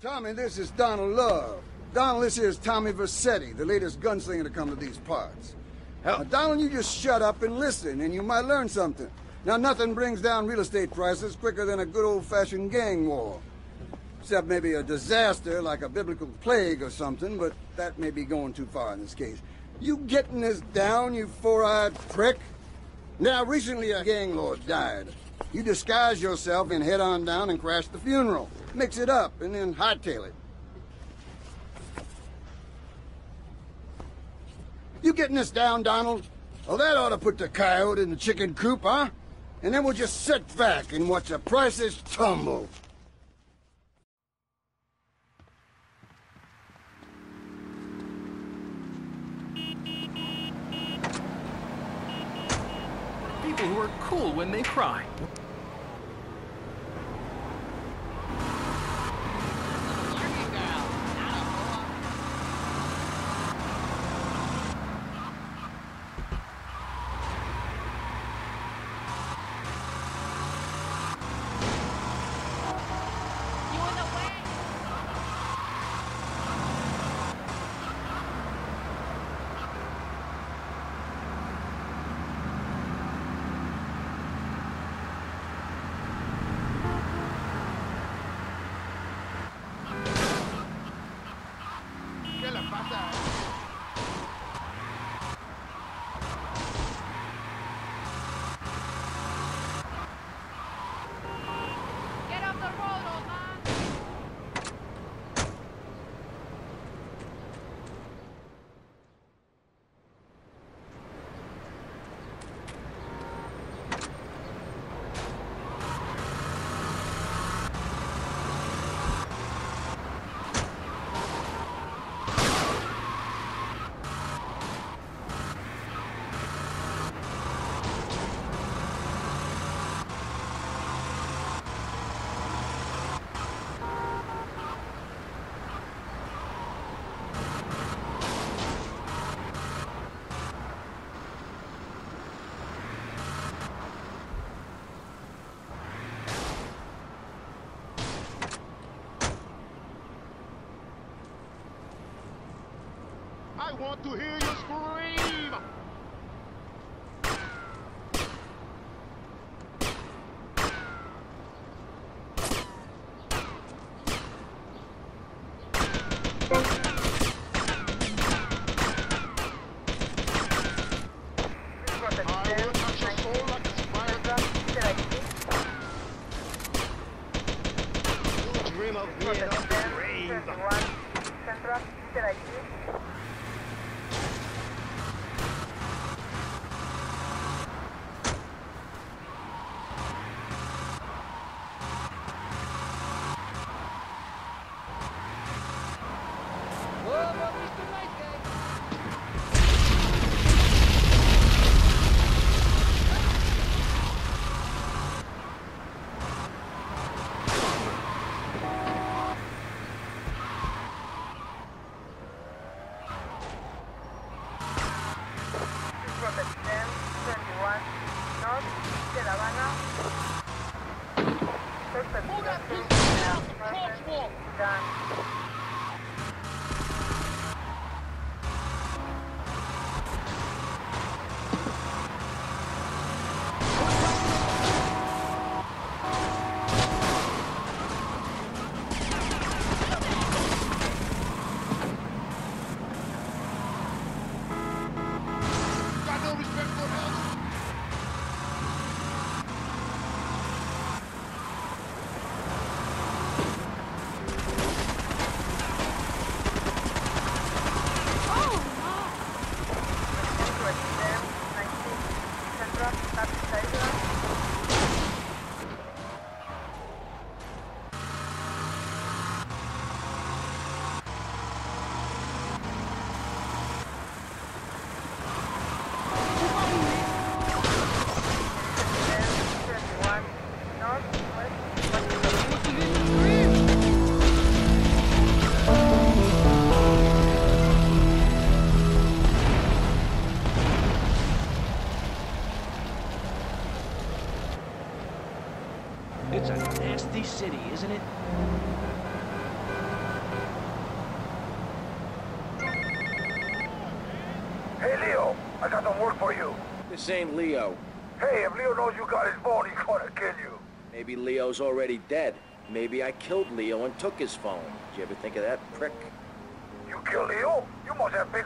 Tommy, this is Donald Love. Donald, this is Tommy Vercetti, the latest gunslinger to come to these parts. Now, Donald, you just shut up and listen, and you might learn something. Now, nothing brings down real estate prices quicker than a good old-fashioned gang war. Except maybe a disaster like a biblical plague or something, but that may be going too far in this case. You getting this down, you four-eyed prick? Now, recently a gang lord died. You disguise yourself and head on down and crash the funeral. Mix it up and then hightail it. You getting this down, Donald? Well, that ought to put the coyote in the chicken coop, huh? And then we'll just sit back and watch the prices tumble. People who are cool when they cry. Want to hear you scream! I will touch your soul like a It's a nasty city, isn't it? Hey, Leo, I got some work for you. This ain't Leo. Hey, if Leo knows you got his phone, he's gonna kill you. Maybe Leo's already dead. Maybe I killed Leo and took his phone. Did you ever think of that prick? You killed Leo? You must have big